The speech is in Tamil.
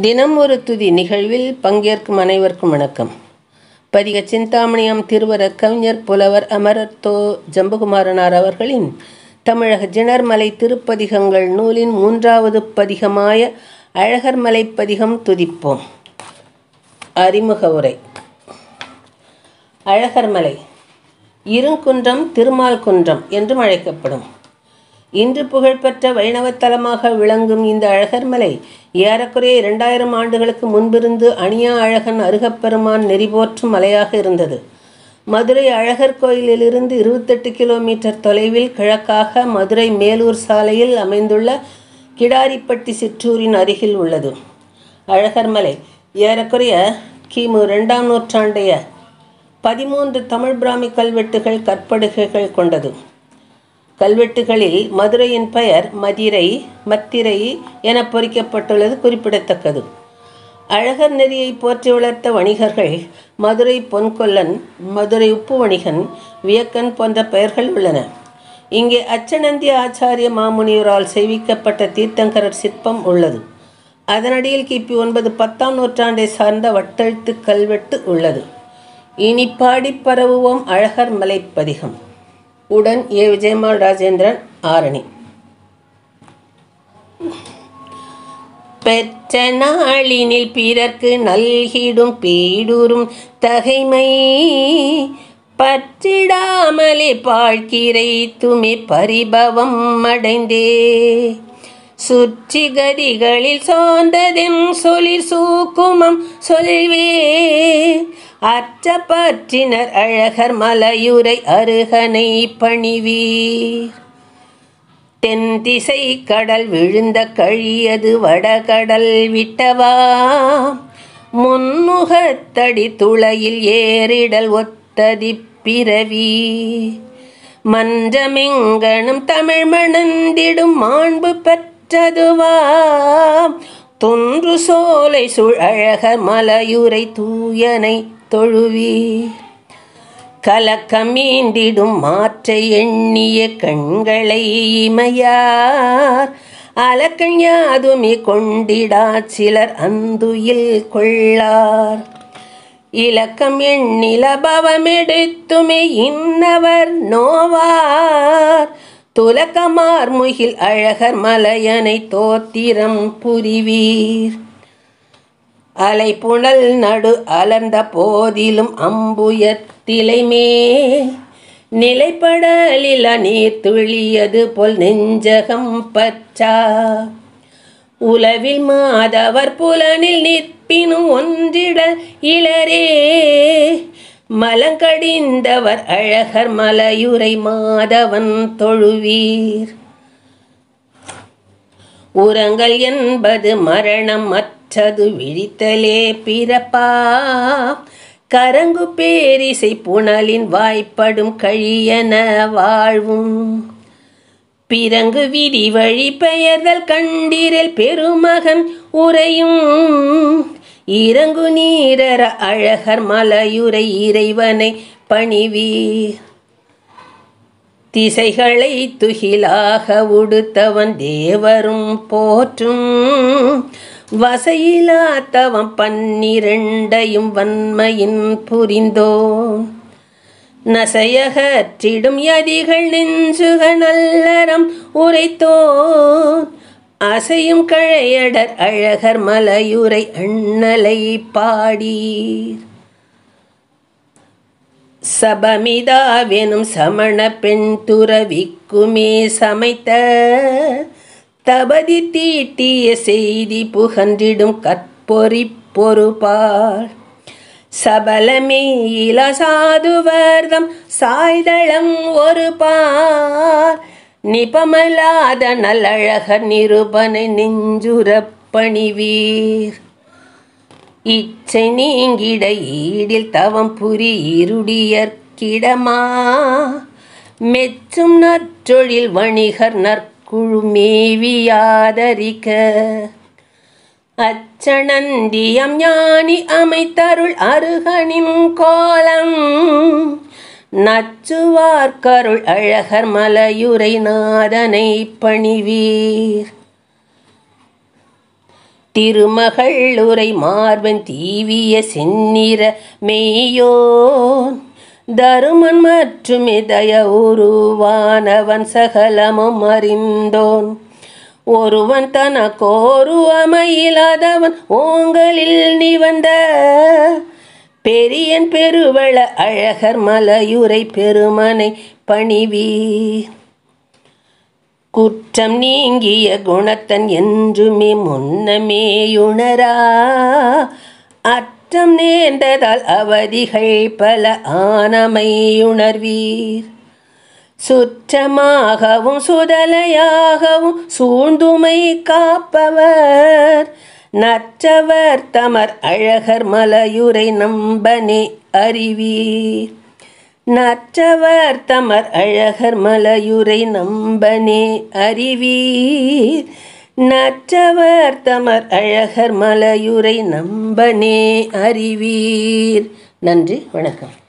தினம் ஒரு துதி நிகழ்வில் பங்கேற்கும் அனைவருக்கும் வணக்கம். பதிக சிந்தாமணியம் திருவர கவிஞர் புலவர் அமரர் தோ ஜம்புகுமாரனார் அவர்களின் தமிழக ஜிணர்மலை திருப்பதிகங்கள் நூலின் மூன்றாவது பதிகமாய அழகர்மலை பதிகம் துதிப்போம். அறிமுக உரை. அழகர்மலை இருங்குன்றம் திருமால் குன்றம் என்றும் அழைக்கப்படும். இன்று புகழ்பெற்ற வைணவத் தலமாக விளங்கும் இந்த அழகர்மலை ஏறக்குறைய இரண்டாயிரம் ஆண்டுகளுக்கு முன்பிருந்து அணியா அழகன் அருகப்பெருமான் நெறிபோற்றும் மலையாக இருந்தது. மதுரை அழகர் கோயிலிலிருந்து இருபத்தெட்டு கிலோமீட்டர் தொலைவில் கிழக்காக மதுரை மேலூர் சாலையில் அமைந்துள்ள கிடாரிப்பட்டி சிற்றூரின் அருகில் உள்ளது. அழகர்மலை ஏறக்குறைய கிமு ரெண்டாம் நூற்றாண்டைய பதிமூன்று தமிழ் பிராமி கல்வெட்டுகள் கற்படுகைகள் கொண்டது. கல்வெட்டுகளில் மதுரையின் பெயர் மதிரை மத்திரை என பொறிக்கப்பட்டுள்ளது குறிப்பிடத்தக்கது. அழகர் நெறியை போற்றி வளர்த்த வணிகர்கள் மதுரை பொன்கொல்லன் மதுரை உப்பு வணிகன் வியக்கன் போன்ற பெயர்கள் உள்ளன. இங்கே அச்சநந்தி ஆச்சாரிய மாமுனிவரால் செய்விக்கப்பட்ட தீர்த்தங்கரர் சிற்பம் உள்ளது. அதனடியில் கிபி ஒன்பது பத்தாம் நூற்றாண்டை சார்ந்த வட்டெழுத்து கல்வெட்டு உள்ளது. இனி பாடி பரவுவோம் அழகர் மலைப்பதிகம். உடன் ஏ. விஜயமால் ராஜேந்திரன் ஆரணி. பெற்ற நாளினில் பிறர்க்கு நல்கிடும் பீடுறும் தகைமை பற்றிடாமலே பாழ்கிரை துமி பரிபவம் அடைந்தே. சுற்றி கதிகளில் சோர்ந்ததென் சொலிர் சூக்குமம் சொல்வே. அற்ற பற்றினர் அழகர் மலையுரை அருகனை பணிவீர். தென் திசை கடல் விழுந்த கழியது வடகடல் விட்டவா? முன்னுகத்தடி துளையில் ஏறிடல் ஒத்ததி பிறவி. மன்றமெங்கனும் தமிழ் மணந்திடும் மாண்பு பெற்ற பெற்றதுவா தொன்று சோலை சுழ் மலையுரை தூயனை தொழுவி கலக்கமீண்டிடும் மாற்றை எண்ணிய கண்களை இமையார். அலக்கண் யாதுமே கொண்டிடா சிலர் அந்துயில் கொள்ளார். இலக்கம் எண்ணில பவமெடுத்துமே இன்னவர் நோவார். துலக்கமார் முகில் அழகர் மலையனை தோத்திரம் புரிவீர். அலை புனல் நடு அலர்ந்த போதிலும் அம்புயத்திலைமே நிலைப்படலில நீர் துளியது போல் நெஞ்சகம் பச்சா. உலவில் மாதவர் புலனில் நிற்பினும் ஒன்றிட இளரே. மலங்கடிந்தவர் அழகர் மலையுரை மாதவன் தொழுவீர். உரங்கள் என்பது மரணம் மற்றது விழித்தலே பிறப்பா. கரங்கு பேரிசை புனலின் வாய்ப்படும் கழியன வாழ்வும். பிறங்கு விதி வழி பெயர்தல் கண்டிரல் பெருமகன் உரையும். இறங்கு நீரற அழகர் மலையுரை இறைவனை பணிவீர் திசைகளை துகிலாக உடுத்தவன் தேவரும் போற்றும். வசையிலாத்தவன் பன்னிரண்டையும் வன்மையின் புரிந்தோ. நசையகற்றிடும் யதிகள் நெஞ்சுக நல்லறம் உரைத்தோன் அசையும் கழையடர் அழகர் மலையுரை அண்ணலை பாடீர். சபமிதாவெனும் சமண பெண் துறவிக்குமே சமைத்த தபதி தீட்டிய செய்தி புகன்றிடும் கற்பொறி பொறுப்பார். சபலமே இலசாதுவர்தம் சாய்தளம் ஒரு பார். நிபமலாத நல்லழகர் நிருபனை நெஞ்சுரப்பணிவீர். இச்சை நீங்கிட ஈடில் தவம் புரி இருடியற்கிடமா மெச்சும் நற்றொழில் வணிகர் நற்குழு மேவியாதரிக்க. அச்சணந்தியம் ஞானி அமைத்தருள் அருகனின் கோலம். நச்சுவார்கருள் அழகர் மலையுரை நாதனை பணிவீர். திருமகள் உரை மார்பன் தீவிய செந்நிற மெய்யோன். தருமன் மற்றும் இதய உருவானவன் சகலமும் அறிந்தோன். ஒருவன் தனக்கோருவமையில்லாதவன் ஓங்களில் நிவந்த பெரியன் பெருவள அழகர் மலையுரை பெருமனை பணிவீர் குற்றம் நீங்கிய குணத்தன் என்றுமே முன்னமேயுணரா அற்றம் நேர்ந்ததால் அவதிகள் பல ஆனமையுணர்வீர் சுற்றமாகவும் சுதலையாகவும் சூழ்ந்துமை காப்பவர். நற்றவர் தமர் அழகர் மலையுரை நம்பனே அறிவீர் நற்றவர் தமர் அழகர் மலையுரை நம்பனே அறிவீர் நற்றவர் தமர் அழகர் மலையுரை நம்பனே அறிவீர். நன்றி வணக்கம்.